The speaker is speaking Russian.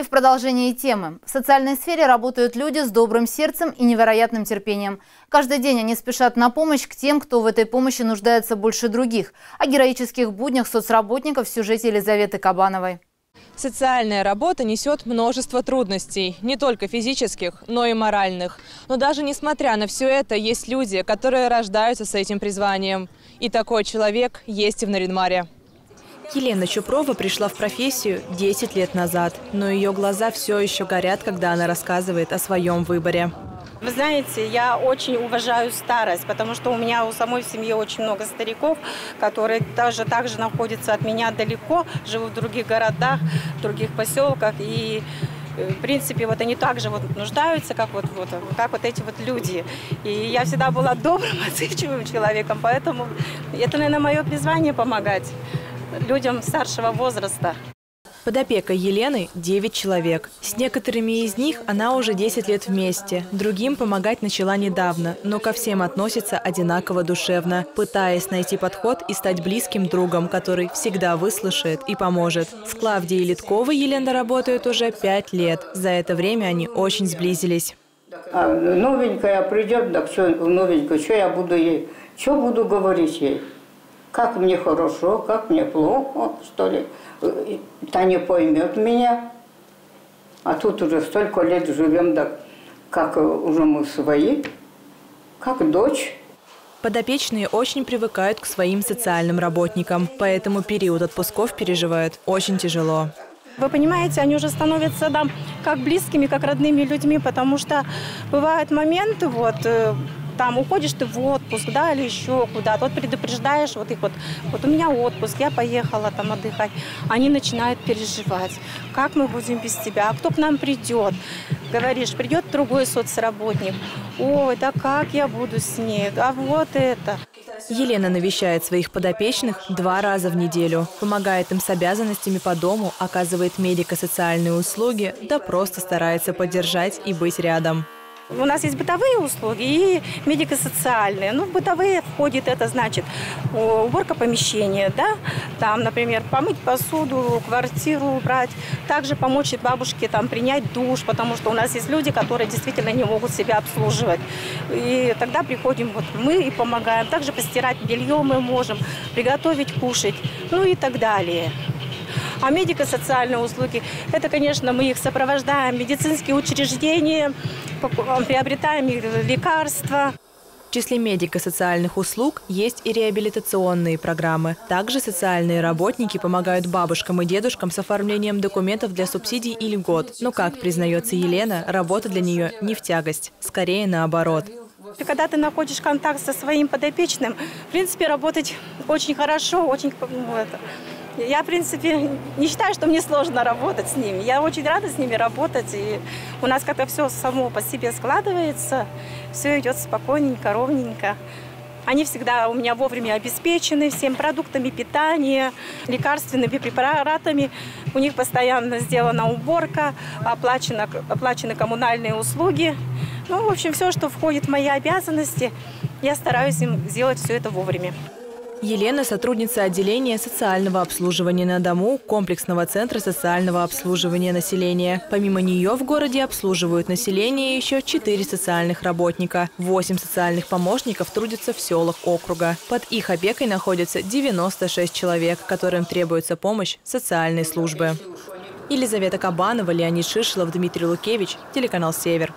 И в продолжении темы. В социальной сфере работают люди с добрым сердцем и невероятным терпением. Каждый день они спешат на помощь к тем, кто в этой помощи нуждается больше других. О героических буднях соцработников в сюжете Елизаветы Кабановой. Социальная работа несет множество трудностей, не только физических, но и моральных. Но даже несмотря на все это, есть люди, которые рождаются с этим призванием. И такой человек есть и в Наринмаре. Елена Чупрова пришла в профессию 10 лет назад, но ее глаза все еще горят, когда она рассказывает о своем выборе. Вы знаете, я очень уважаю старость, потому что у меня у самой в семье очень много стариков, которые даже также находятся от меня далеко, живут в других городах, в других поселках. И э, в принципе, вот они также вот нуждаются, как вот, вот, как вот эти вот люди. И я всегда была добрым, отзывчивым человеком, поэтому это, наверное, мое призвание помогать людям старшего возраста. Под опекой Елены 9 человек. С некоторыми из них она уже 10 лет вместе. Другим помогать начала недавно, но ко всем относится одинаково душевно, пытаясь найти подход и стать близким другом, который всегда выслушает и поможет. С Клавдией Литковой Елена работает уже 5 лет. За это время они очень сблизились. А новенькая придет, так что новенькая, что я буду ей, что буду говорить ей? Как мне хорошо, как мне плохо, что ли. Та не поймет меня. А тут уже столько лет живем, да, как уже мы свои, как дочь. Подопечные очень привыкают к своим социальным работникам, поэтому период отпусков переживают очень тяжело. Вы понимаете, они уже становятся да, как близкими, как родными людьми, потому что бывают моменты, вот, э, там уходишь ты в отпуск, да, или еще куда-то, вот предупреждаешь вот их вот, вот у меня отпуск, я поехала там отдыхать, они начинают переживать, как мы будем без тебя, а кто к нам придет, говоришь, придет другой соцработник, ой, да как я буду с ней, а вот это. Елена навещает своих подопечных два раза в неделю, помогает им с обязанностями по дому, оказывает медико-социальные услуги, да просто старается поддержать и быть рядом. У нас есть бытовые услуги и медико-социальные. Ну, в бытовые входит это, значит, уборка помещения, да, там, например, помыть посуду, квартиру убрать, также помочь бабушке там принять душ, потому что у нас есть люди, которые действительно не могут себя обслуживать. И тогда приходим вот мы и помогаем. Также постирать белье мы можем, приготовить кушать, ну и так далее. А медико-социальные услуги, это, конечно, мы их сопровождаем, медицинские учреждения, приобретаем лекарства. В числе медико-социальных услуг есть и реабилитационные программы. Также социальные работники помогают бабушкам и дедушкам с оформлением документов для субсидий и льгот. Но, как признается Елена, работа для нее не в тягость, скорее наоборот. Когда ты находишь контакт со своим подопечным, в принципе, работать очень хорошо, очень я, в принципе, не считаю, что мне сложно работать с ними. Я очень рада с ними работать. И у нас как-то все само по себе складывается. Все идет спокойненько, ровненько. Они всегда у меня вовремя обеспечены всем продуктами питания, лекарственными препаратами. У них постоянно сделана уборка, оплачено, оплачены коммунальные услуги. Ну, в общем, все, что входит в мои обязанности, я стараюсь им сделать все это вовремя. Елена – сотрудница отделения социального обслуживания на дому комплексного центра социального обслуживания населения. Помимо нее в городе обслуживают население еще четыре социальных работника. Восемь социальных помощников трудятся в селах округа. Под их опекой находятся 96 человек, которым требуется помощь социальной службы. Елизавета Кабанова, Леонид Шишилов, Дмитрий Лукевич, телеканал «Север».